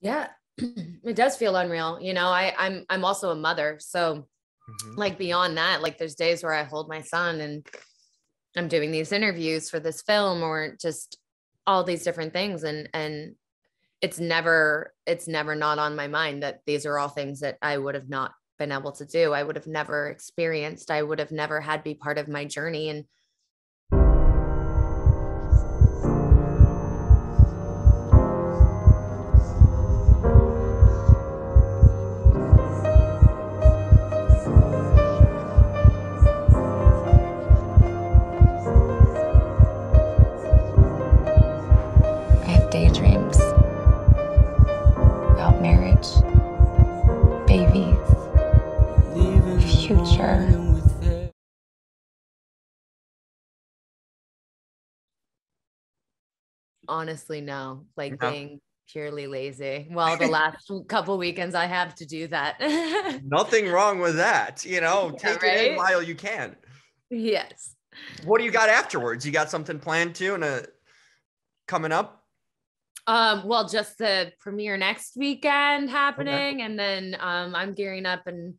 Yeah, it does feel unreal. You know, I, I'm I'm also a mother, so mm-hmm. like beyond that, like there's days where I hold my son and I'm doing these interviews for this film or just all these different things, and and it's never it's never not on my mind that these are all things that I would have not been able to do. I would have never experienced. I would have never had be part of my journey and honestly no like no. being purely lazy well the last couple weekends i have to do that nothing wrong with that you know yeah, take right? it in while you can yes what do you got afterwards you got something planned too and a coming up um well just the premiere next weekend happening okay. and then um i'm gearing up and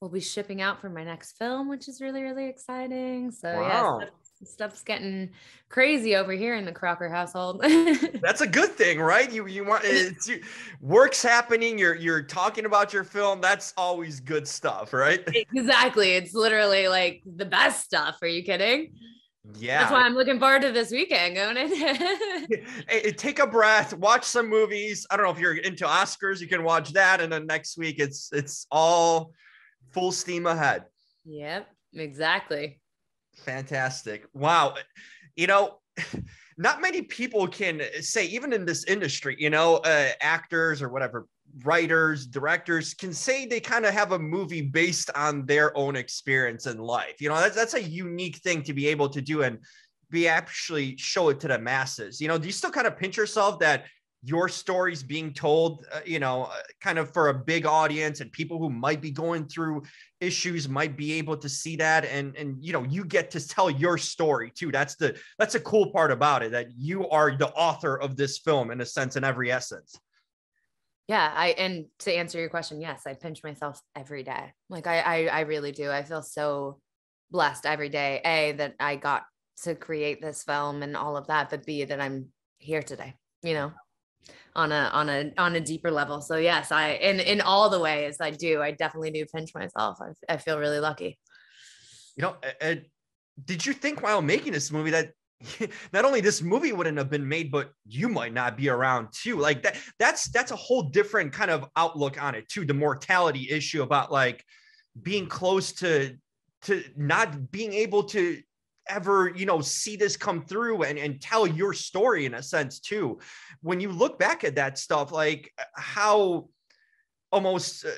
we'll be shipping out for my next film which is really really exciting so wow. yeah stuff's getting crazy over here in the Crocker household. That's a good thing, right? You you want it's work's happening. You're you're talking about your film. That's always good stuff, right? Exactly. It's literally like the best stuff. Are you kidding? Yeah. That's why I'm looking forward to this weekend going in. hey, take a breath, watch some movies. I don't know if you're into Oscars, you can watch that. And then next week it's it's all full steam ahead. Yep, exactly. Fantastic. Wow. You know, not many people can say, even in this industry, you know, uh, actors or whatever, writers, directors can say they kind of have a movie based on their own experience in life. You know, that's, that's a unique thing to be able to do and be actually show it to the masses. You know, do you still kind of pinch yourself that your stories being told, uh, you know, uh, kind of for a big audience and people who might be going through issues might be able to see that. And and you know you get to tell your story too. That's the that's a cool part about it that you are the author of this film in a sense in every essence. Yeah i and to answer your question yes i pinch myself every day. Like i i, I really do. I feel so blessed every day a that i got to create this film and all of that but b that i'm here today you know on a on a on a deeper level. So yes, I in in all the ways I do. I definitely do pinch myself. I, I feel really lucky. You know, did you think while making this movie that not only this movie wouldn't have been made, but you might not be around too? Like that that's that's a whole different kind of outlook on it too. The mortality issue about like being close to to not being able to ever you know see this come through and, and tell your story in a sense too when you look back at that stuff like how almost uh,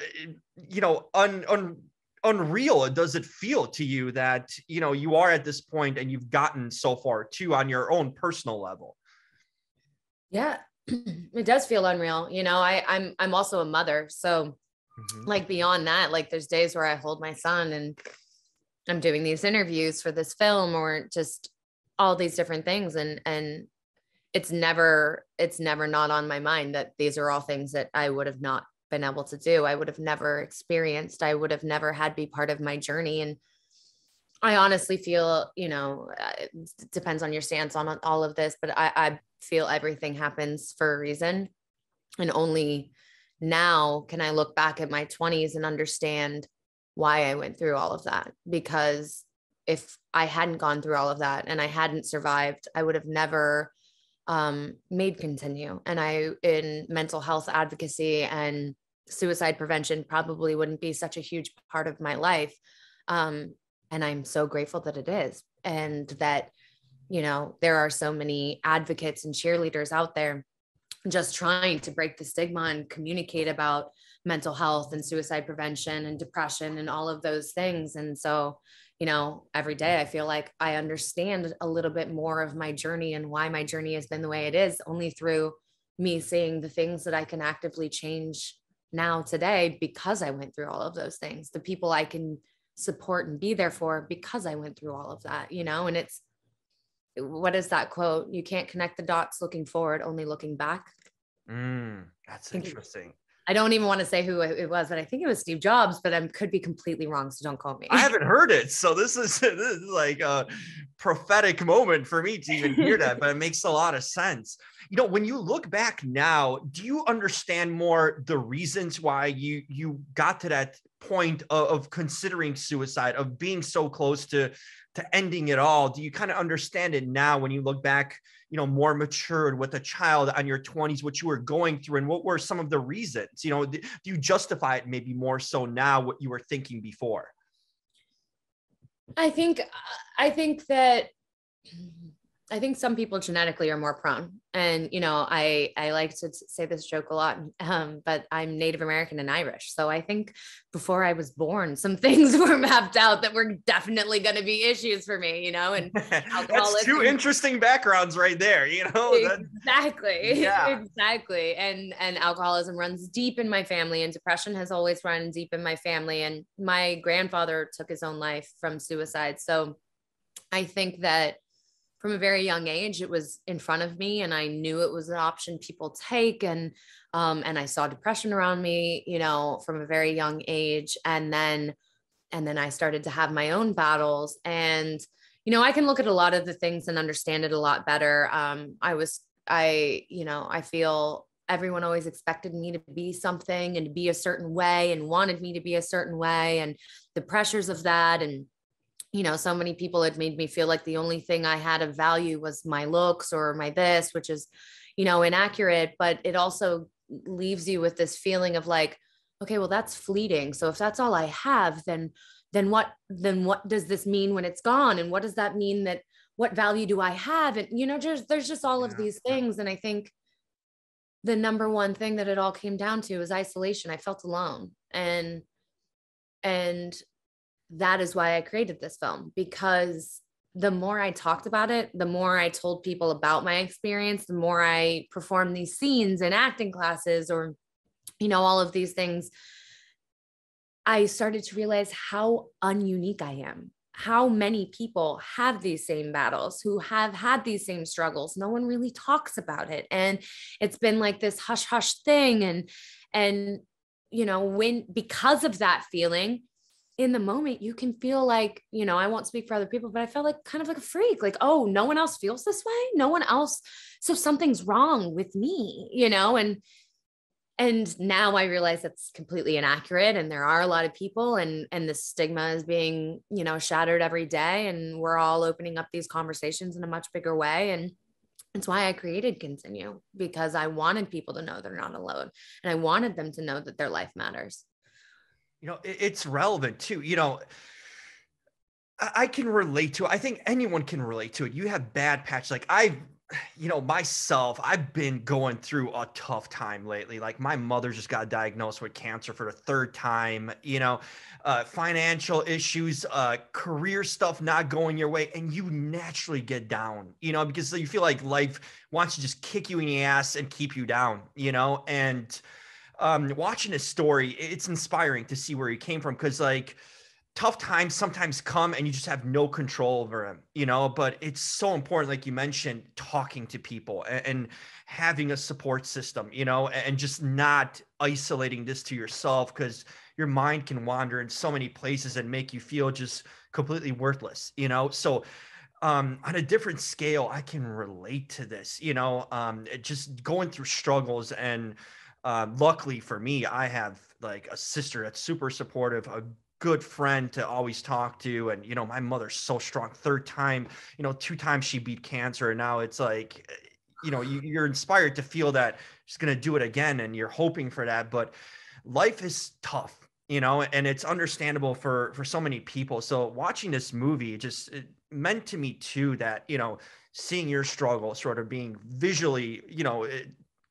you know un, un unreal does it feel to you that you know you are at this point and you've gotten so far too on your own personal level yeah it does feel unreal you know i i'm i'm also a mother so mm-hmm. like beyond that like there's days where i hold my son and I'm doing these interviews for this film or just all these different things and and it's never it's never not on my mind that these are all things that I would have not been able to do. I would have never experienced. I would have never had be part of my journey and I honestly feel, you know, it depends on your stance on all of this, but I, I feel everything happens for a reason. And only now can I look back at my 20s and understand why I went through all of that because if I hadn't gone through all of that and I hadn't survived, I would have never um, made continue. And I, in mental health advocacy and suicide prevention, probably wouldn't be such a huge part of my life. Um, and I'm so grateful that it is. And that, you know, there are so many advocates and cheerleaders out there just trying to break the stigma and communicate about mental health and suicide prevention and depression and all of those things. And so, you know, every day I feel like I understand a little bit more of my journey and why my journey has been the way it is only through me seeing the things that I can actively change now today because I went through all of those things, the people I can support and be there for because I went through all of that, you know, and it's what is that quote? You can't connect the dots looking forward, only looking back. Mm, That's interesting. I don't even want to say who it was, but I think it was Steve Jobs, but I could be completely wrong. So don't call me. I haven't heard it. So this is, this is like a prophetic moment for me to even hear that, but it makes a lot of sense. You know, when you look back now, do you understand more the reasons why you you got to that point of, of considering suicide, of being so close to to ending it all? Do you kind of understand it now when you look back you know more matured with a child on your 20s what you were going through and what were some of the reasons you know do you justify it maybe more so now what you were thinking before i think i think that I think some people genetically are more prone. And, you know, I, I like to say this joke a lot, um, but I'm Native American and Irish. So I think before I was born, some things were mapped out that were definitely going to be issues for me, you know, and that's two interesting backgrounds right there, you know? Exactly. Yeah. exactly. And, and alcoholism runs deep in my family and depression has always run deep in my family. And my grandfather took his own life from suicide. So I think that from a very young age it was in front of me and i knew it was an option people take and um, and i saw depression around me you know from a very young age and then and then i started to have my own battles and you know i can look at a lot of the things and understand it a lot better. Um, i was i you know i feel everyone always expected me to be something and to be a certain way and wanted me to be a certain way and the pressures of that and you know, so many people had made me feel like the only thing I had of value was my looks or my this, which is, you know, inaccurate. But it also leaves you with this feeling of like, okay, well, that's fleeting. So if that's all I have, then then what then what does this mean when it's gone? And what does that mean that what value do I have? And you know, just there's just all of these things. And I think the number one thing that it all came down to is isolation. I felt alone. And and that is why I created this film because the more I talked about it, the more I told people about my experience, the more I performed these scenes in acting classes or, you know, all of these things, I started to realize how ununique I am. How many people have these same battles, who have had these same struggles. No one really talks about it. And it's been like this hush hush thing. And, and, you know, when, because of that feeling, in the moment you can feel like you know i won't speak for other people but i felt like kind of like a freak like oh no one else feels this way? No one else so something's wrong with me you know? And and now i realize that's completely inaccurate and there are a lot of people and and the stigma is being you know shattered every day and we're all opening up these conversations in a much bigger way. And it's why I created Continue because I wanted people to know they're not alone and I wanted them to know that their life matters you know it's relevant too you know i can relate to it. I think anyone can relate to it. You have bad patch like i you know myself i've been going through a tough time lately. Like my mother just got diagnosed with cancer for the third time you know uh, financial issues uh, career stuff not going your way and you naturally get down you know because you feel like life wants to just kick you in the ass and keep you down you know and um, watching his story, it's inspiring to see where he came from because like tough times sometimes come and you just have no control over them, you know. But it's so important, like you mentioned, talking to people and, and having a support system, you know, and just not isolating this to yourself because your mind can wander in so many places and make you feel just completely worthless, you know. So um, on a different scale, I can relate to this, you know, um, just going through struggles and um, luckily for me, I have like a sister that's super supportive, a good friend to always talk to. And, you know, my mother's so strong. Third time, you know, two times she beat cancer. And now it's like, eh, you know, you, you're inspired to feel that she's going to do it again. And you're hoping for that. But life is tough you know and it's understandable for for so many people so watching this movie just meant to me too that you know seeing your struggle sort of being visually you know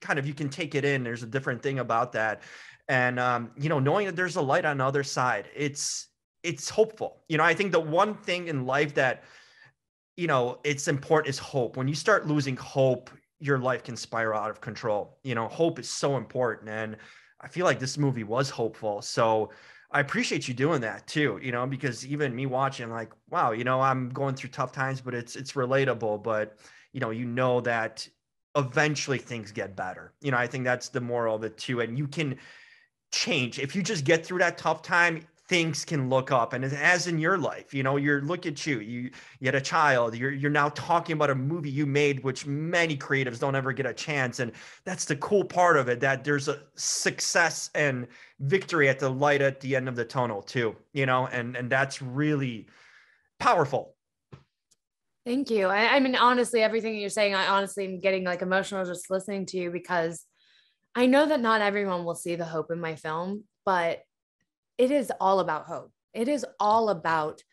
kind of you can take it in. There's a different thing about that, and um, you know, knowing that there's a light on the other side, it's it's hopeful. You know, I think the one thing in life that you know it's important is hope. When you start losing hope, your life can spiral out of control. You know, hope is so important, and I feel like this movie was hopeful. So. I appreciate you doing that too, you know, because even me watching, like, wow, you know, I'm going through tough times, but it's it's relatable. But you know, you know that eventually things get better. You know, I think that's the moral of it too. And you can change if you just get through that tough time things can look up and as in your life you know you're look at you you you had a child you're you're now talking about a movie you made which many creatives don't ever get a chance and that's the cool part of it that there's a success and victory at the light at the end of the tunnel too you know and and that's really powerful thank you I, I mean honestly everything you're saying i honestly am getting like emotional just listening to you because i know that not everyone will see the hope in my film but it is all about hope. It is all about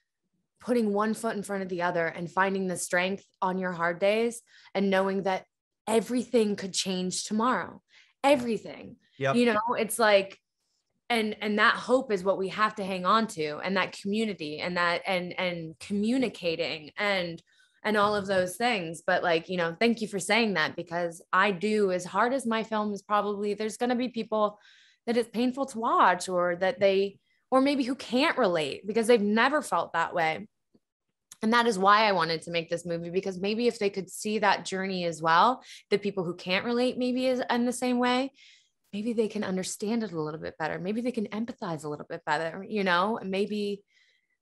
putting one foot in front of the other and finding the strength on your hard days and knowing that everything could change tomorrow. Everything. Yep. You know, it's like and and that hope is what we have to hang on to and that community and that and and communicating and and all of those things but like you know thank you for saying that because i do as hard as my film is probably there's going to be people that it's painful to watch or that they or maybe who can't relate because they've never felt that way and that is why I wanted to make this movie because maybe if they could see that journey as well, the people who can't relate maybe is in the same way, maybe they can understand it a little bit better. Maybe they can empathize a little bit better, you know, maybe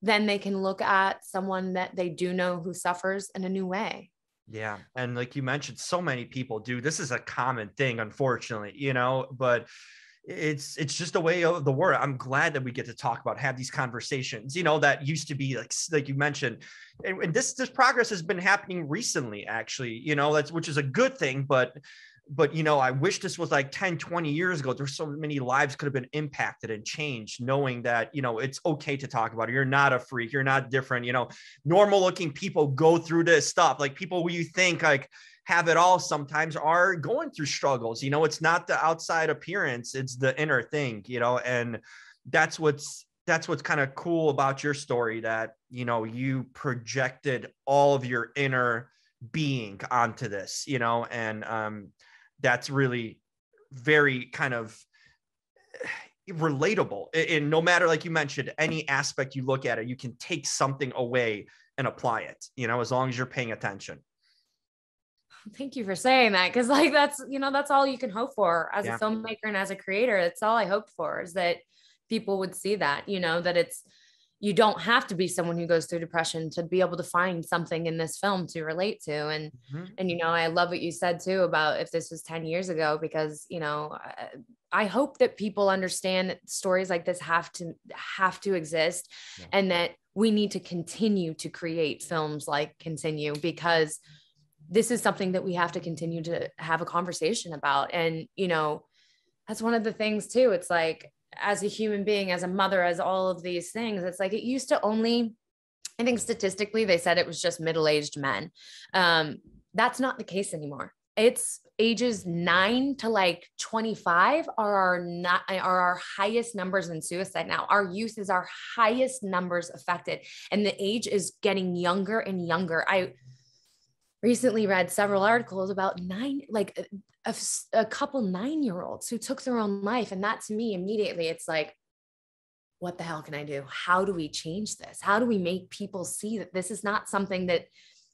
then they can look at someone that they do know who suffers in a new way. Yeah. And like you mentioned, so many people do. This is a common thing, unfortunately, you know, but it's it's just a way of the world i'm glad that we get to talk about have these conversations you know that used to be like like you mentioned and, and, this this progress has been happening recently actually you know that's which is a good thing but but you know i wish this was like 10 20 years ago. There's so many lives could have been impacted and changed knowing that you know it's okay to talk about it. You're not a freak. You're not different you know. Normal looking people go through this stuff. Like people where you think like have it all sometimes are going through struggles. You know, it's not the outside appearance, it's the inner thing, you know, and that's what's that's what's kind of cool about your story that, you know, you projected all of your inner being onto this, you know, and um that's really very kind of relatable. And no matter like you mentioned any aspect you look at it you can take something away and apply it you know as long as you're paying attention. Thank you for saying that because like that's you know that's all you can hope for as yeah. a filmmaker and as a creator. That's all i hope for is that people would see that you know that it's you don't have to be someone who goes through depression to be able to find something in this film to relate to and mm-hmm. and you know i love what you said too about if this was 10 years ago because you know i hope that people understand that stories like this have to have to exist yeah. and that we need to continue to create films like continue because this is something that we have to continue to have a conversation about. And, you know, that's one of the things too. It's like, as a human being, as a mother, as all of these things, it's like it used to only, I think statistically, they said it was just middle aged men. Um, that's not the case anymore. It's ages nine to like 25 are our not are our highest numbers in suicide now. Our youth is our highest numbers affected, and the age is getting younger and younger. I recently read several articles about nine, like uh, a, a, a couple nine year olds who took their own life. And that to me, immediately, it's like, what the hell can I do? How do we change this? How do we make people see that this is not something that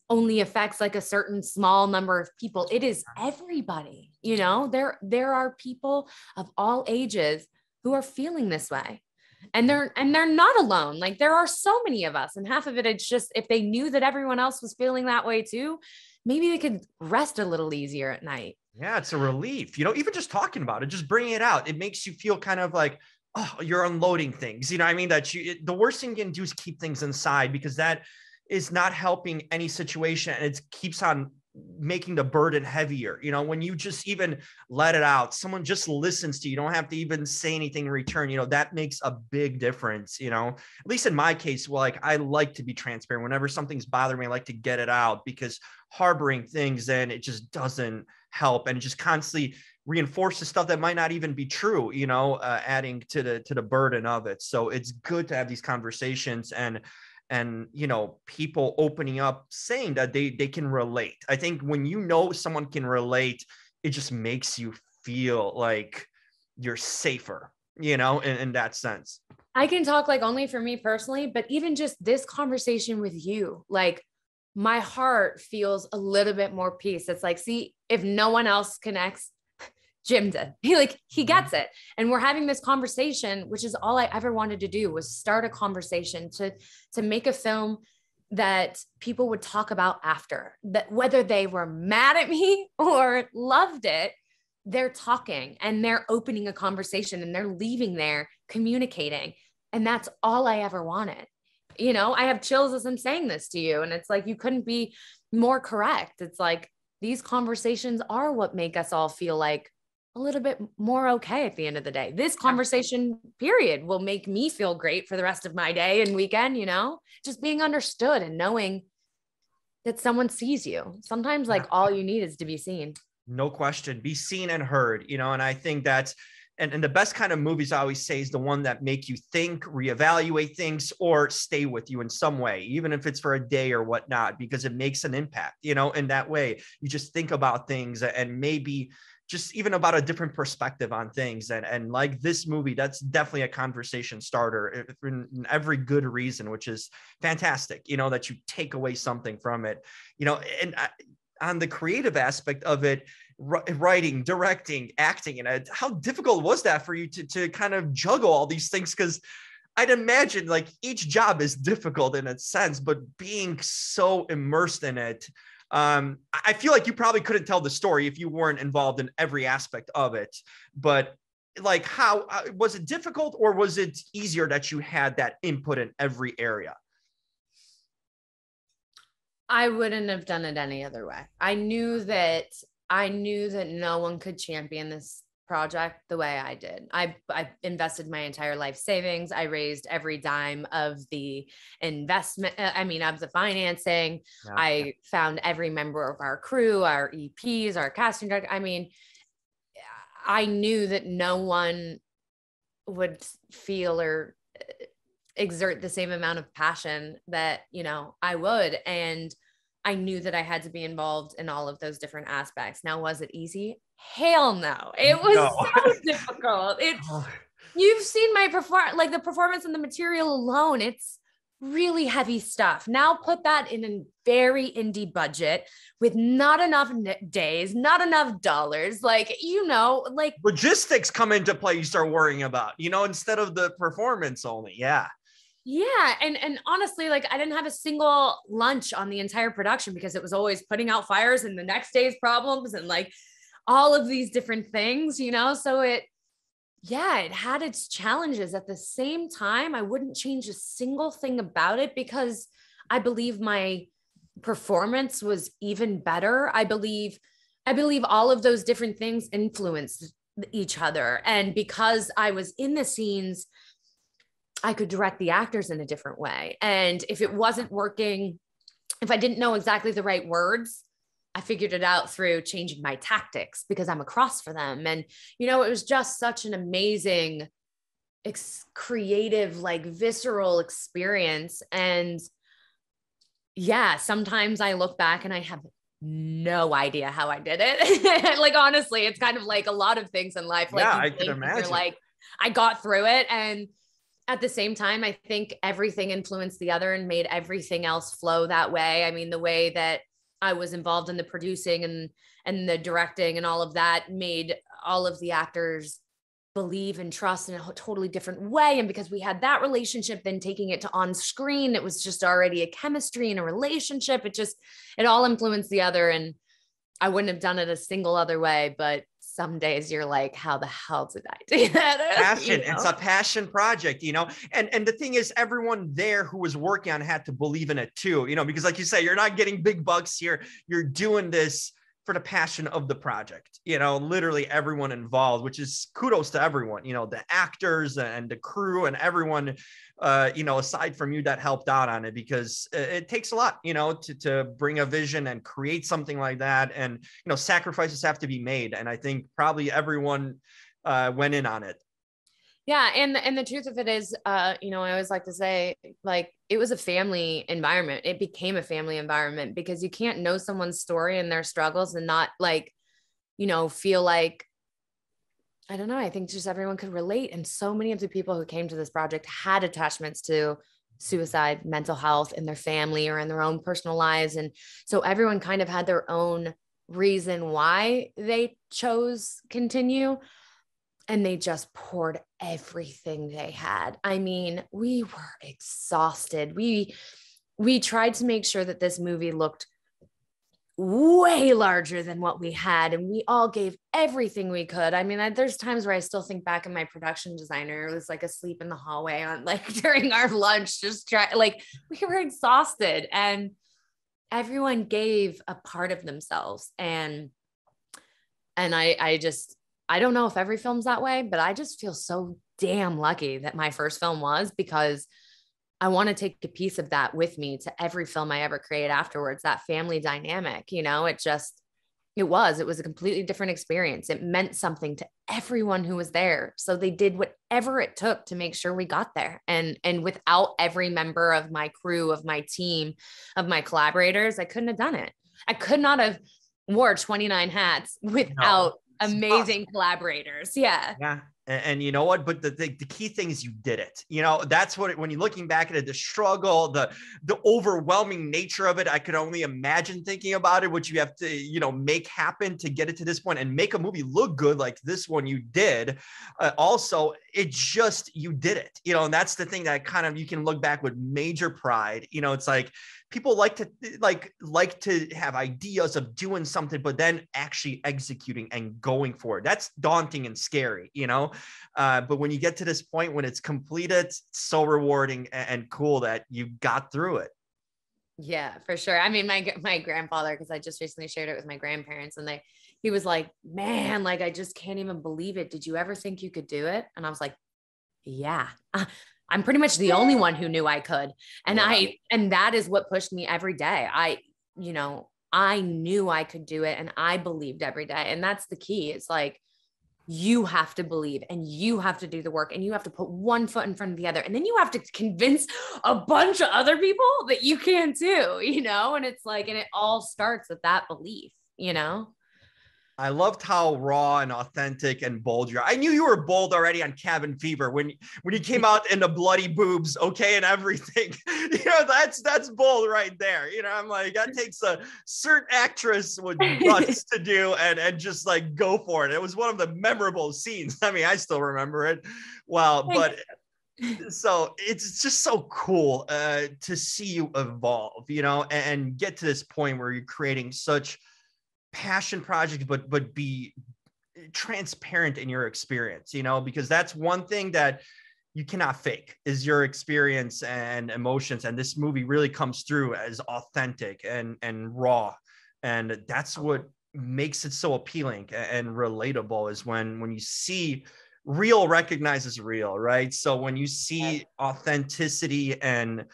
only affects like a certain small number of people? It is everybody, you know, there, there are people of all ages who are feeling this way and they're and they're not alone like there are so many of us and half of it it's just if they knew that everyone else was feeling that way too maybe they could rest a little easier at night. Yeah it's a relief you know even just talking about it just bringing it out it makes you feel kind of like oh you're unloading things you know i mean? That you it, the worst thing you can do is keep things inside because that is not helping any situation and it keeps on making the burden heavier. You know, when you just even let it out, someone just listens to you. Don't have to even say anything in return. You know, that makes a big difference. You know, at least in my case, well, like I like to be transparent. Whenever something's bothering me, I like to get it out because harboring things then it just doesn't help and it just constantly reinforces stuff that might not even be true you know uh, adding to the to the burden of it so it's good to have these conversations and and you know people opening up saying that they they can relate i think when you know someone can relate it just makes you feel like you're safer you know in, in that sense i can talk like only for me personally but even just this conversation with you like my heart feels a little bit more peace. It's like, see, if no one else connects, Jim did. He like he mm-hmm. gets it. And we're having this conversation, which is all I ever wanted to do was start a conversation to to make a film that people would talk about after. That whether they were mad at me or loved it, they're talking and they're opening a conversation and they're leaving there communicating. And that's all I ever wanted. You know, I have chills as I'm saying this to you. And it's like, you couldn't be more correct. It's like these conversations are what make us all feel like a little bit more okay at the end of the day. This conversation period will make me feel great for the rest of my day and weekend, you know, just being understood and knowing that someone sees you. Sometimes like all you need is to be seen. No question. Be seen and heard, you know, and I think that's and, and the best kind of movies I always say is the one that make you think, reevaluate things, or stay with you in some way, even if it's for a day or whatnot, because it makes an impact, you know, in that way. You just think about things and maybe just even about a different perspective on things. And and like this movie that's definitely a conversation starter in, in every good reason which is fantastic you know that you take away something from it. You know and I, on the creative aspect of it writing directing acting and it, how difficult was that for you to, to kind of juggle all these things? Because I'd imagine like each job is difficult in a sense, but being so immersed in it, um, I feel like you probably couldn't tell the story if you weren't involved in every aspect of it. But like, how uh, was it difficult, or was it easier that you had that input in every area? I wouldn't have done it any other way. I knew that I knew that no one could champion this project the way I did. I, I invested my entire life savings. I raised every dime of the investment, uh, I mean, of the financing. Yeah. I found every member of our crew, our EPs, our casting director. I mean, I knew that no one would feel or uh, exert the same amount of passion that, you know, I would. And I knew that I had to be involved in all of those different aspects. Now, was it easy? Hell no. It was no. so difficult. It oh. you've seen my perform like the performance and the material alone. It's really heavy stuff. Now put that in a very indie budget with not enough days, not enough dollars. Like, you know, like logistics come into play, you start worrying about, you know, instead of the performance only. Yeah. Yeah, and and honestly, like I didn't have a single lunch on the entire production because it was always putting out fires and the next day's problems and like all of these different things, you know? So it, yeah, it had its challenges. At the same time, I wouldn't change a single thing about it because I believe my performance was even better. I believe, I believe all of those different things influenced each other. And because I was in the scenes, I could direct the actors in a different way. And if it wasn't working, if I didn't know exactly the right words, I figured it out through changing my tactics because I'm across for them. And, you know, it was just such an amazing, ex- creative, like visceral experience. And yeah, sometimes I look back and I have no idea how I did it. like, honestly, it's kind of like a lot of things in life. Like, yeah, I can imagine. like, I got through it. And, at the same time, I think everything influenced the other and made everything else flow that way. I mean, the way that I was involved in the producing and and the directing and all of that made all of the actors believe and trust in a totally different way and because we had that relationship then taking it to on screen it was just already a chemistry and a relationship it just it all influenced the other and I wouldn't have done it a single other way but some days you're like, how the hell did I do that? Passion. You know? It's a passion project, you know. And and the thing is, everyone there who was working on had to believe in it too, you know, because like you say, you're not getting big bucks here. You're doing this for the passion of the project you know literally everyone involved which is kudos to everyone you know the actors and the crew and everyone uh, you know aside from you that helped out on it because it, takes a lot you know to, to bring a vision and create something like that. And you know sacrifices have to be made. And i think probably everyone uh, went in on it yeah and and the truth of it is uh you know i always like to say like it was a family environment it became a family environment because you can't know someone's story and their struggles and not like you know feel like i don't know i think just everyone could relate and so many of the people who came to this project had attachments to suicide, mental health in their family or in their own personal lives. And so everyone kind of had their own reason why they chose continue. And they just poured everything they had. I mean, we were exhausted. We we tried to make sure that this movie looked way larger than what we had and we all gave everything we could i mean I, there's times where i still think back of my production designer was like asleep in the hallway on like during our lunch just try like we were exhausted and everyone gave a part of themselves and and i i just i don't know if every film's that way but i just feel so damn lucky that my first film was because I want to take a piece of that with me to every film I ever create afterwards. That family dynamic, you know, it just, it was, it was a completely different experience. It meant something to everyone who was there. So they did whatever it took to make sure we got there. And, and without every member of my crew, of my team, of my collaborators, I couldn't have done it. I could not have wore 29 hats without no, amazing collaborators. Yeah. Yeah. And, and, you know what? But the, the, the, key thing is you did it. You know, that's what, it, when you're looking back at it, the struggle, the, the overwhelming nature of it, I could only imagine thinking about it, what you have to, you know, make happen to get it to this point and make a movie look good like this one you did. Uh, also, it just, you did it, you know, and that's the thing that kind of, you can look back with major pride. You know, it's like, people like to like like to have ideas of doing something but then actually executing and going for it. That's daunting and scary you know? Uh, but when you get to this point when it's completed it's so rewarding and, and cool that you got through it. Yeah for sure. I mean my my grandfather because i just recently shared it with my grandparents and they he was like man like i just can't even believe it. Did you ever think you could do it? And i was like yeah I'm pretty much the only one who knew I could. And yeah. I, and that is what pushed me every day. I, you know, I knew I could do it and I believed every day. And that's the key. It's like, you have to believe and you have to do the work and you have to put one foot in front of the other. And then you have to convince a bunch of other people that you can too, you know? And it's like, and it all starts with that belief, you know? I loved how raw and authentic and bold you are. I knew you were bold already on Cabin Fever when when you came out in the bloody boobs, okay, and everything. You know, that's that's bold right there. You know, I'm like, that takes a certain actress with guts to do and and just like go for it. It was one of the memorable scenes. I mean, I still remember it. Well, but so it's just so cool uh, to see you evolve, you know, and, and get to this point where you're creating such passion project but but be transparent in your experience you know because that's one thing that you cannot fake is your experience and emotions. And this movie really comes through as authentic and and raw. And that's what makes it so appealing and relatable is when when you see real recognizes real right? So when you see authenticity and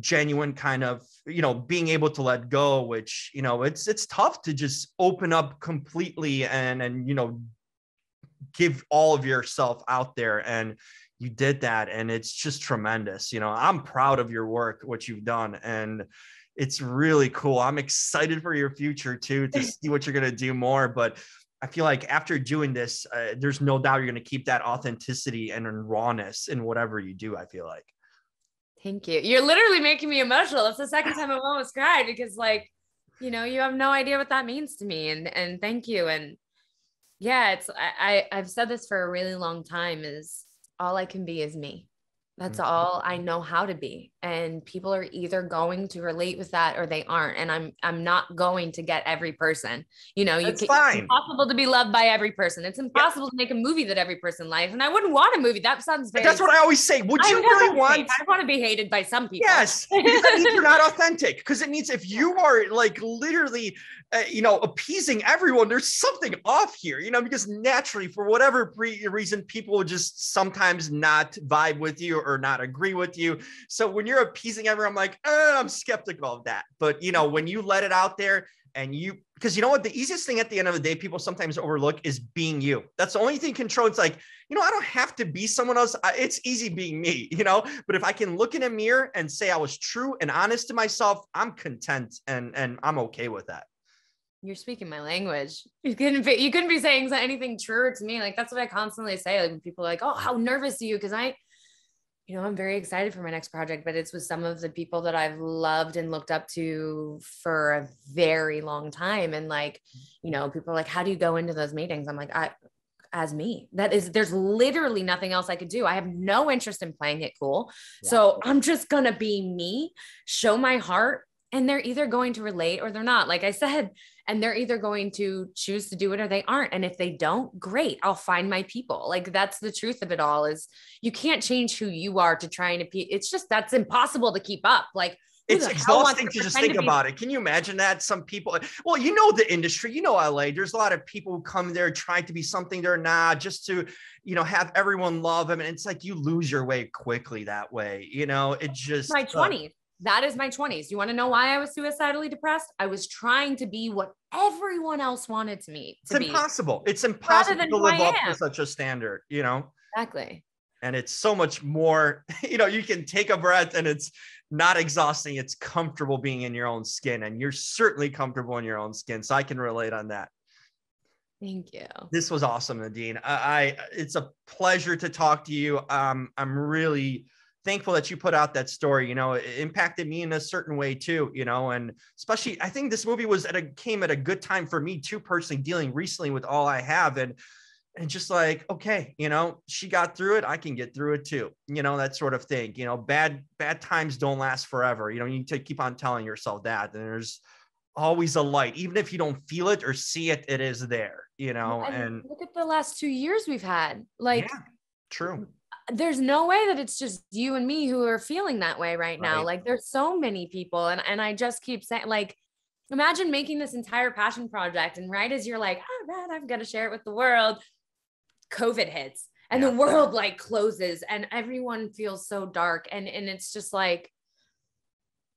genuine kind of you know being able to let go which you know it's it's tough to just open up completely and and you know give all of yourself out there. And you did that and it's just tremendous. You know i'm proud of your work what you've done and it's really cool. I'm excited for your future too to see what you're going to do more. But i feel like after doing this uh, there's no doubt you're going to keep that authenticity and rawness in whatever you do i feel like Thank you. You're literally making me emotional. That's the second time I've almost cried because, like, you know, you have no idea what that means to me. And and thank you. And yeah, it's I, I I've said this for a really long time. Is all I can be is me. That's mm-hmm. all I know how to be. And people are either going to relate with that or they aren't. And I'm I'm not going to get every person. You know, you can, fine. it's impossible to be loved by every person. It's impossible yeah. to make a movie that every person likes. And I wouldn't want a movie. That sounds very That's what I always say. Would you really want I want to be hated by some people. Yes. you're not authentic. Because it means if you are like literally uh, you know, appeasing everyone, there's something off here, you know, because naturally, for whatever pre- reason, people will just sometimes not vibe with you or not agree with you. So when you're appeasing everyone, I'm like, uh, I'm skeptical of that. But, you know, when you let it out there and you, because you know what, the easiest thing at the end of the day, people sometimes overlook is being you. That's the only thing control. It's like, you know, I don't have to be someone else. It's easy being me, you know, but if I can look in a mirror and say I was true and honest to myself, I'm content and, and I'm okay with that you're speaking my language. You couldn't be, you couldn't be saying anything truer to me. Like that's what I constantly say. Like people are like, "Oh, how nervous are you?" Because I, you know, I'm very excited for my next project, but it's with some of the people that I've loved and looked up to for a very long time. And like, you know, people are like, how do you go into those meetings? I'm like, I, as me, that is, there's literally nothing else I could do. I have no interest in playing it cool. Yeah. So I'm just going to be me, show my heart, and they're either going to relate or they're not. Like I said, and they're either going to choose to do it or they aren't and if they don't great i'll find my people like that's the truth of it all is you can't change who you are to trying to be it's just that's impossible to keep up like it's exhausting to, to just think to about it. Can you imagine that? Some people, well, you know, the industry, you know, LA, there's a lot of people who come there trying to be something they're not just to, you know, have everyone love them. And it's like you lose your way quickly that way. You know, it just my 20s. That is my 20s. You want to know why I was suicidally depressed? I was trying to be what everyone else wanted to me. To it's be, impossible. It's impossible to live up to such a standard, you know? Exactly. And it's so much more, you know, you can take a breath and it's not exhausting. It's comfortable being in your own skin. And you're certainly comfortable in your own skin. So I can relate on that. Thank you. This was awesome, Nadine. I, I it's a pleasure to talk to you. Um, I'm really thankful that you put out that story. You know, it impacted me in a certain way too. You know, and especially I think this movie was at a came at a good time for me too, personally dealing recently with all I have and and just like okay you know she got through it i can get through it too you know that sort of thing you know bad bad times don't last forever you know you need to keep on telling yourself that and there's always a light even if you don't feel it or see it it is there you know and, and look at the last two years we've had like yeah, true there's no way that it's just you and me who are feeling that way right now. Right. Like there's so many people. And, and I just keep saying, like, imagine making this entire passion project. And right as you're like, ah, all right, I've got to share it with the world, COVID hits and yeah. the world like closes and everyone feels so dark. And, and it's just like,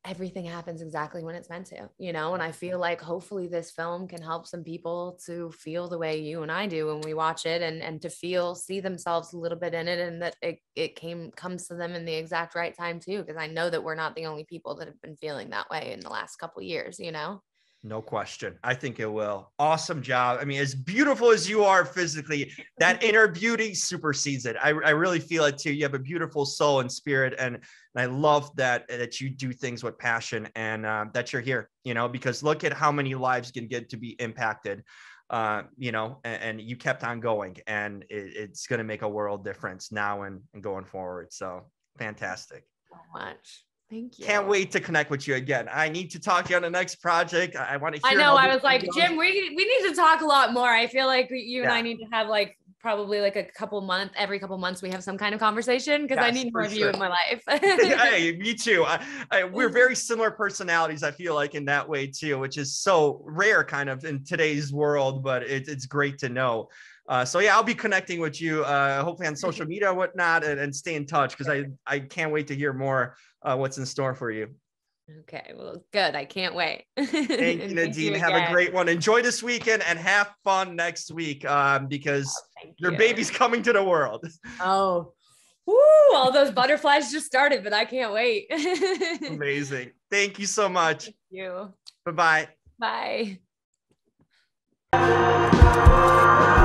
everything happens exactly when it's meant to, you know? And I feel like hopefully this film can help some people to feel the way you and I do when we watch it and and to feel see themselves a little bit in it and that it it came comes to them in the exact right time too because I know that we're not the only people that have been feeling that way in the last couple years, you know? No question. I think it will. Awesome job. I mean, as beautiful as you are physically, that inner beauty supersedes it. I, I really feel it too. You have a beautiful soul and spirit. And, and I love that, that you do things with passion and uh, that you're here, you know, because look at how many lives can get to be impacted, uh, you know, and, and, you kept on going and it, it's going to make a world difference now and, and going forward. So fantastic. So much. Thank you. Can't wait to connect with you again. I need to talk to you on the next project. I, I want to I know. I was like, Jim, we, we need to talk a lot more. I feel like you and I need to have like probably like a couple months, every couple months, we have some kind of conversation because yes, I need more of sure. you in my life. hey, me too. I, I, we're mm-hmm. very similar personalities. I feel like in that way too, which is so rare kind of in today's world, but it, it's great to know. Uh, so yeah, I'll be connecting with you, uh, hopefully on social media, whatnot, and, and stay in touch because I I can't wait to hear more uh, what's in store for you. Okay, well, good. I can't wait. Thank you, Nadine. have a great one. Enjoy this weekend and have fun next week um, because oh, your you. baby's coming to the world. Oh, woo! All those butterflies just started, but I can't wait. Amazing. Thank you so much. Thank you. Bye-bye. Bye.